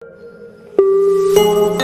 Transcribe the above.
嗯。